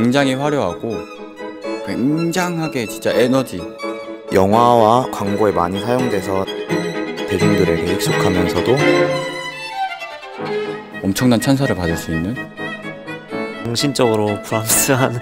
굉장히 화려하고 굉장하게 진짜 에너지. 영화와 광고에 많이 사용돼서 대중들에게 익숙하면서도 엄청난 찬사를 받을 수 있는 정신적으로 불안스한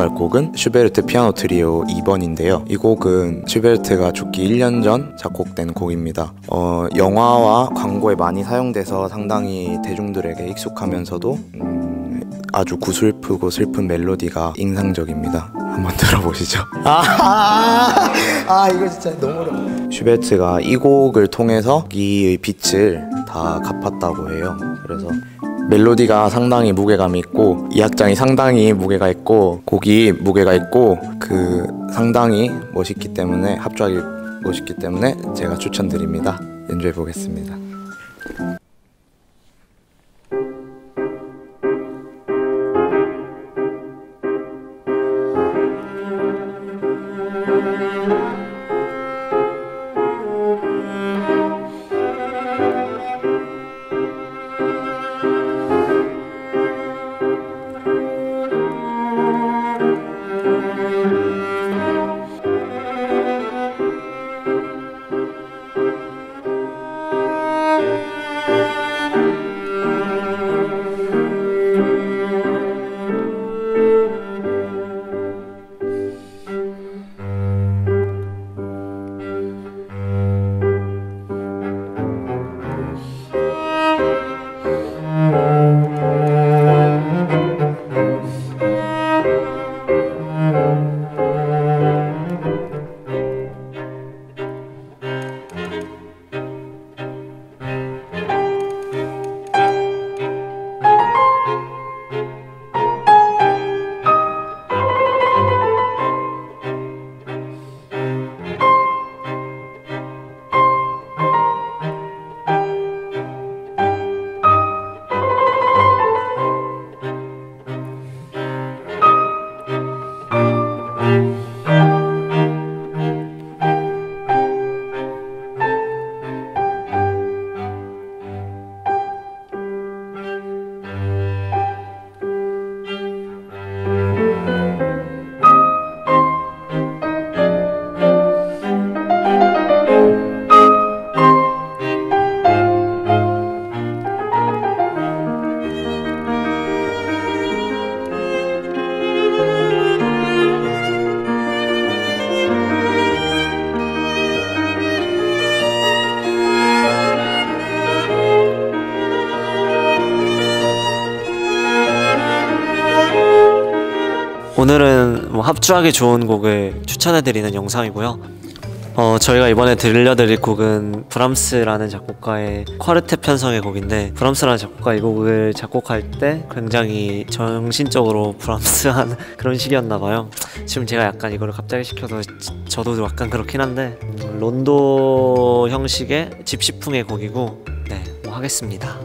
연주할 곡은 슈베르트 피아노 트리오 2번인데요. 이 곡은 슈베르트가 죽기 1년 전 작곡된 곡입니다. 어, 영화와 광고에 많이 사용돼서 상당히 대중들에게 익숙하면서도 음, 아주 구슬프고 슬픈 멜로디가 인상적입니다. 한번 들어보시죠. 아, 아 이거 진짜 너무 어려워. 슈베르트가 이 곡을 통해서 이의 빚을 다 갚았다고 해요. 그래서 멜로디가 상당히 무게감이 있고 이 악장이 상당히 무게가 있고 곡이 무게가 있고 그 상당히 멋있기 때문에 합주하기 멋있기 때문에 제가 추천드립니다. 연주해 보겠습니다. 오늘은 뭐 합주하기 좋은 곡을 추천해드리는 영상이고요. 어, 저희가 이번에 들려드릴 곡은 브람스라는 작곡가의 쿼르테 편성의 곡인데 브람스라는 작곡가 이 곡을 작곡할 때 굉장히 정신적으로 브람스한 그런 시기였나 봐요. 지금 제가 약간 이거를 갑자기 시켜서 지- 저도 약간 그렇긴 한데 음, 론도 형식의 집시풍의 곡이고 네, 뭐 하겠습니다.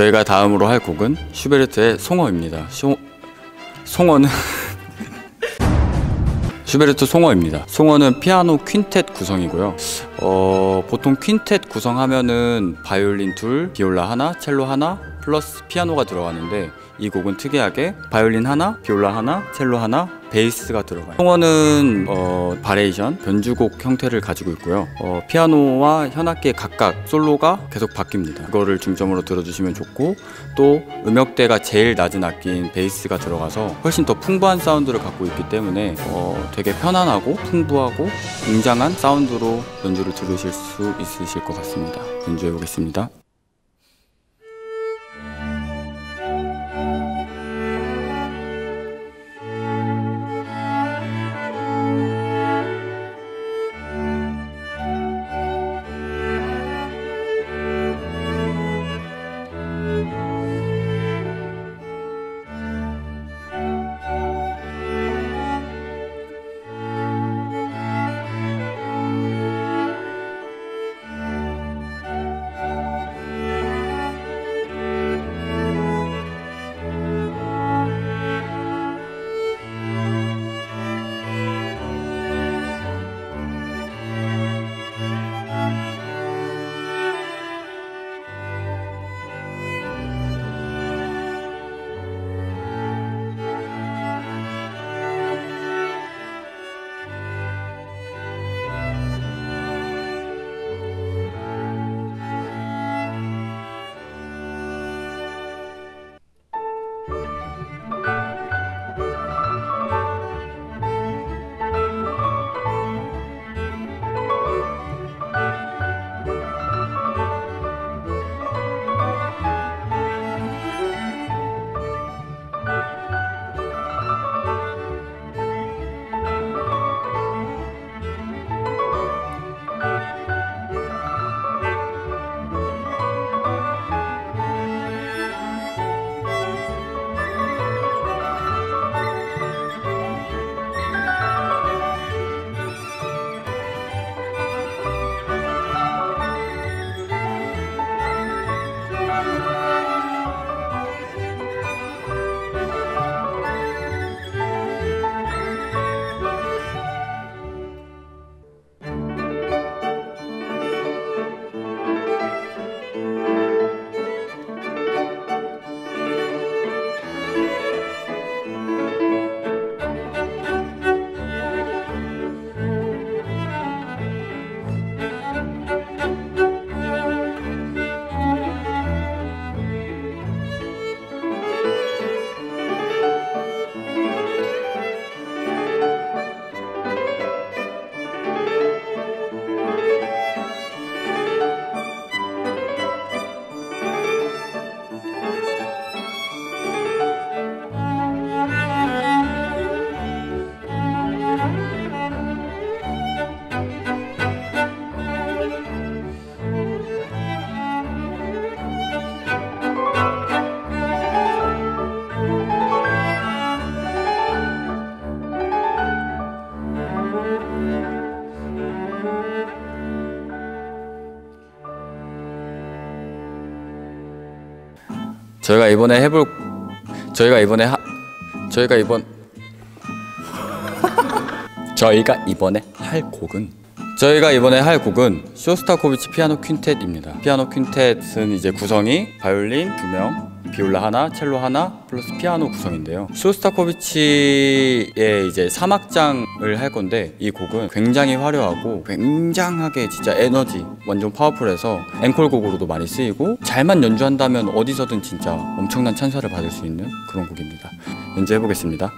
저희가 다음으로 할 곡은 슈베르트의 송어입니다. 송, 송어는 슈베르트 송어입니다. 송어는 피아노 퀸텟 구성이고요. 어, 보통 퀸텟 구성하면은 바이올린 둘, 비올라 하나, 첼로 하나, 플러스 피아노가 들어가는데 이 곡은 특이하게 바이올린 하나, 비올라 하나, 첼로 하나, 베이스가 들어가요. 송어는 어, variation, 변주곡 형태를 가지고 있고요. 어, 피아노와 현악기 각각 솔로가 계속 바뀝니다. 그거를 중점으로 들어주시면 좋고 또 음역대가 제일 낮은 악기인 베이스가 들어가서 훨씬 더 풍부한 사운드를 갖고 있기 때문에 어, 되게 편안하고 풍부하고 웅장한 사운드로 연주를 들으실 수 있으실 것 같습니다. 연주해 보겠습니다. 저희가 이번에 해볼 저희가 이번에 하 저희가 이번 저희가 이번에 할 곡은 저희가 이번에 할 곡은 쇼스타코비치 피아노 퀸텟입니다. 피아노 퀸텟은 이제 구성이 바이올린 두 명, 비올라 하나, 첼로 하나, 플러스 피아노 구성인데요. 쇼스타코비치의 이제 3악장을 할 건데 이 곡은 굉장히 화려하고 굉장하게 진짜 에너지 완전 powerful해서 앵콜곡으로도 많이 쓰이고 잘만 연주한다면 어디서든 진짜 엄청난 찬사를 받을 수 있는 그런 곡입니다. 연주해 보겠습니다.